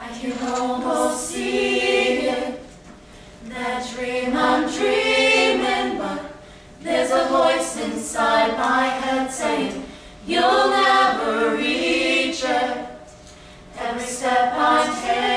I can almost see it, that dream I'm dreaming, but there's a voice inside my head saying, you'll never reach it. Every step I take.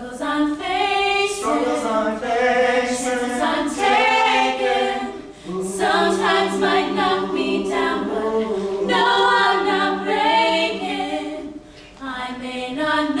Struggles on faces. Struggles on I'm untaken. Sometimes might knock me down, but no, I'm not breaking. I may not.